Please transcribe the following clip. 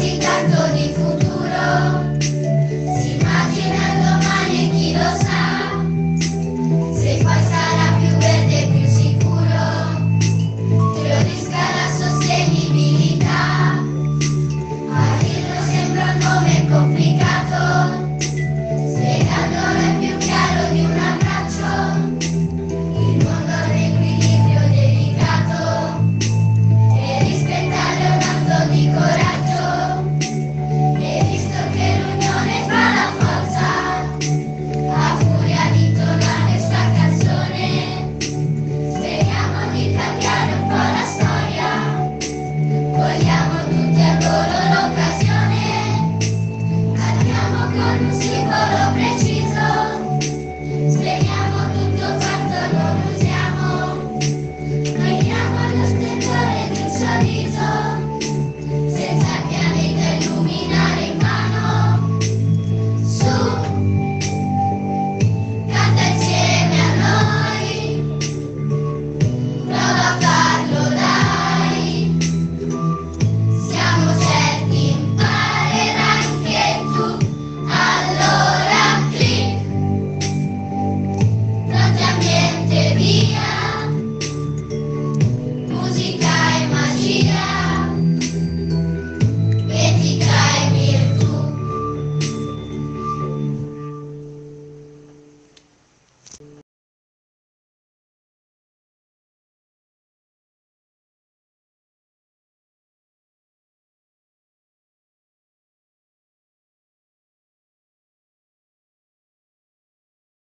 ¡Gracias!